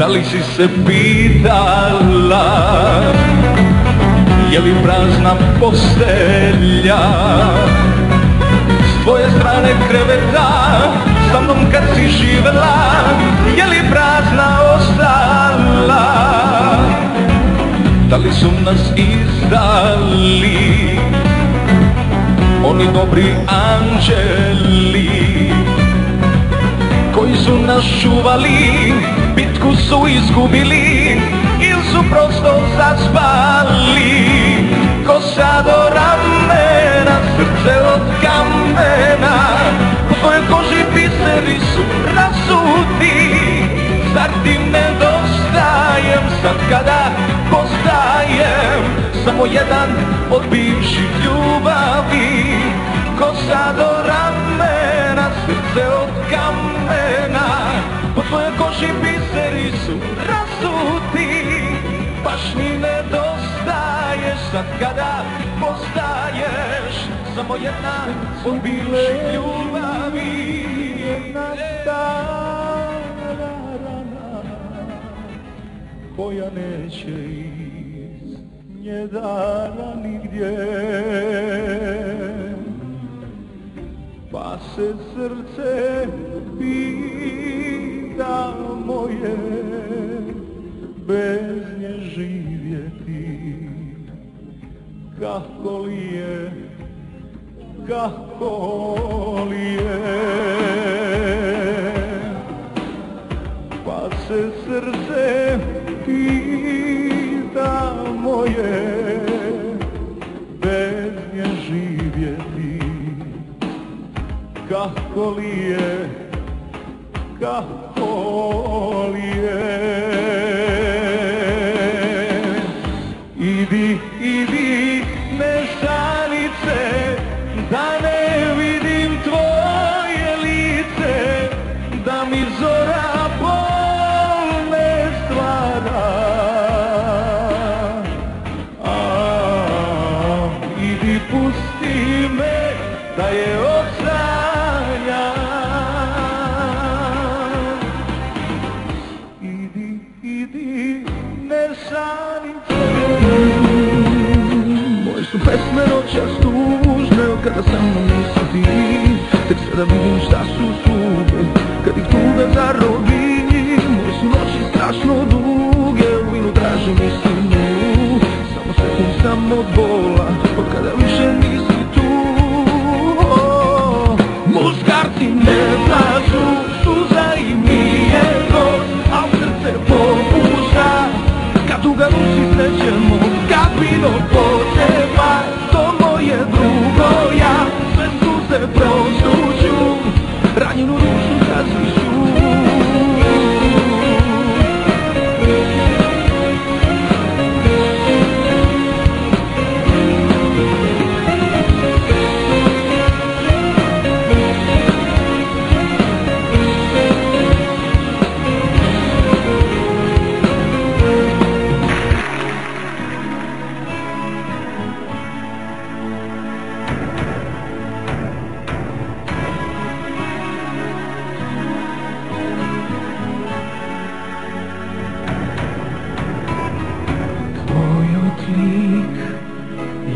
Da li si se pitala Je li prazna postelja? S tvoje strane kreveta Sa mnom kad si živela Je li prazna ostala? Da li su nas izdali Oni dobri anđeli Koji su nas čuvali Bitku su izgubili Ili su prosto zaspali. Kosa do ramena Srce od kamena U tvojoj koži biseri su rasuti. Zar ti nedostajem Sad kada postajem Samo jedan od bivših ljubavi Kosa do ramena kamena. Po tvojoj koži biseri su rasuti Baš mi nedostaješ. Sad kada postaješ Samo jedna od bivših ljubavi. Jedna stara rana Koja neće iz nje Pa se srce pita moje Bez nje živjeti. Kako li je, kako li je? Pa se srce pita moje Kako li je, kako li je? Idi, idi, mešanice Da ne vidim tvoje lice Da mi zora bol ne stvara. Idi pusti me da je osanjam Kada sa mnom nisi ti Tek sada vidim šta su suge Kad ih tuga zarobi Moje su noći strašno duge. U vinu tražim istinu Samo sekund sam od bola. Od kada više nisi tu Muškarci ne plaću Suza i mijenost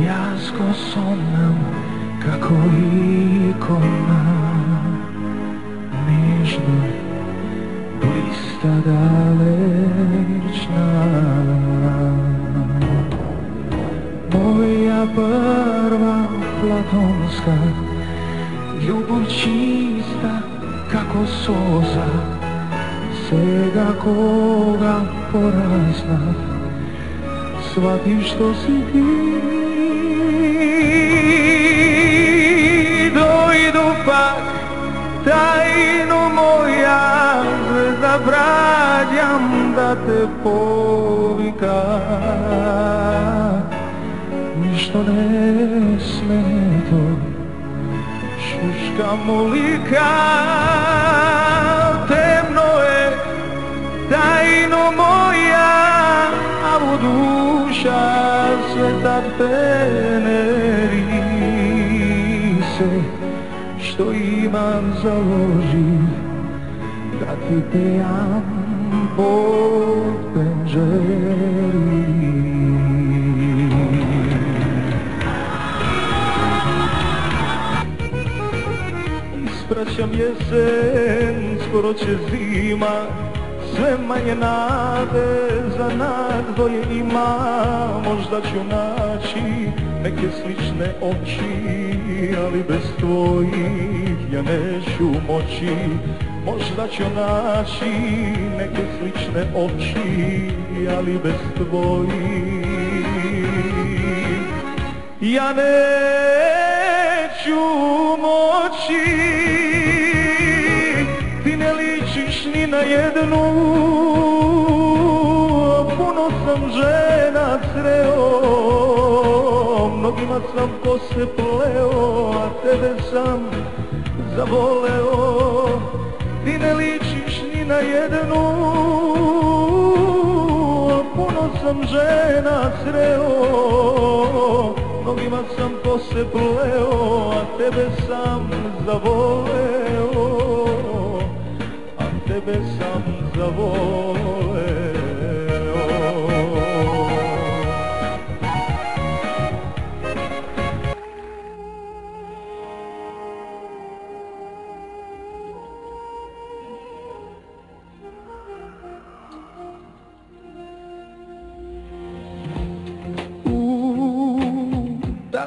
jasko somnam kako ikona Nežno blista dalečna Moja prva platonska Ljubav čista kako soza. Svega koga porazna shvatim što si ti Dojdu pak tajnu moja Zabrađam da te povika. Ništo ne smeto Šuška molika Temno je tajno moja A u duša sveta peneri se što imam založi Da ti pijam pod penžeri Ispraćam jesen, skoro će zima Sve manje nade za nadvoje ima Možda ću naći neke slične oči Ali bez tvojih ja neću moći. Možda ću naći neke slične oči Ali bez tvojih ja neću Mnogima sam kose pleo A tebe sam zavoleo. Ti ne ličiš ni na jednu Puno sam žena sreo. Mnogima sam kose pleo, a tebe sam zavoleo. A tebe sam zavoleo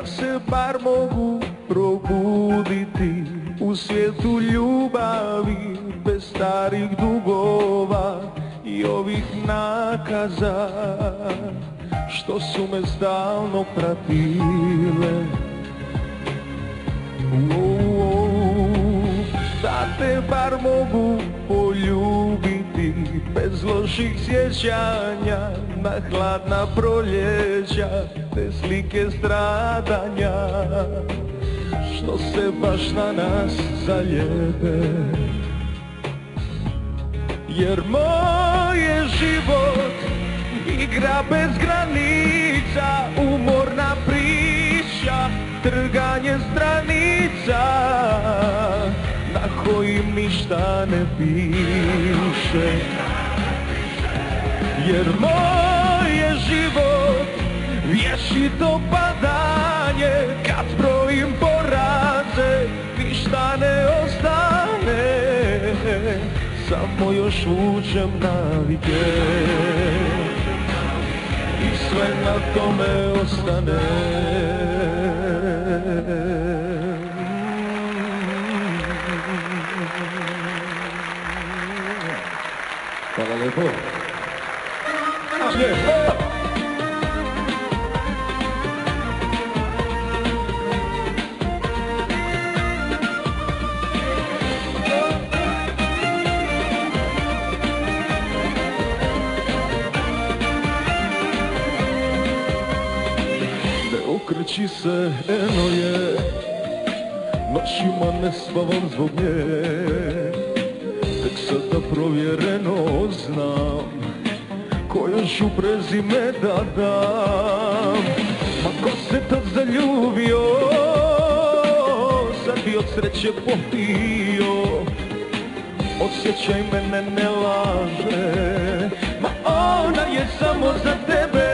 se bar mogu probuditi u svijetu ljubavi bez starih dugova i ovih nakaza što su me stalno pratile. Da te bar mogu poljubiti bez loših sjećanja na hladna proljeća te slike stradanja što se baš na nas zaljebe jer moj je život igra bez granica umorna priča trganje stranica na kojim ništa ne piše jer moj je život vječito padanje kad zbrojim poraze ništa ne ostane. Samo još vučem navike i sve na tome ostane. Hvala. Ne okreći se, eno je Noćima ne spavam zbog nje Tek sada provjereno znam Koje ću prezime da dam. Ma ko se tad zaljubio Sad bi od sreće popio? Osjećaj mene ne laže Ma ona je samo za tebe.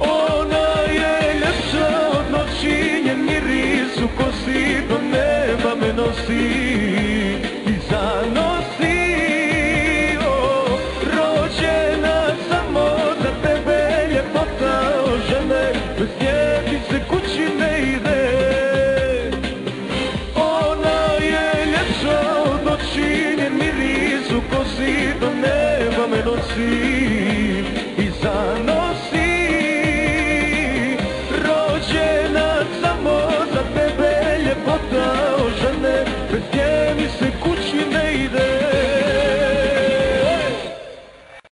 Ona je ljepša od noći Njen miris u kosi do neba me nosi